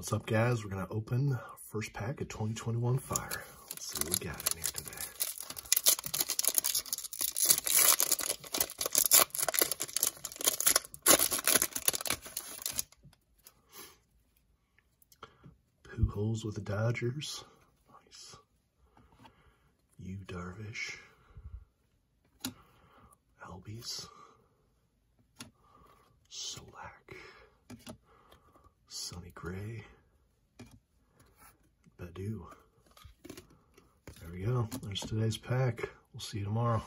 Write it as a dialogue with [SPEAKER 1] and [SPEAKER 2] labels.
[SPEAKER 1] What's up, guys? We're going to open first pack of 2021 Fire. Let's see what we got in here today. Pujols with the Dodgers. Nice. Yu Darvish. Albies. Solak. Sonny Gray. Badu. There we go. There's today's pack. We'll see you tomorrow.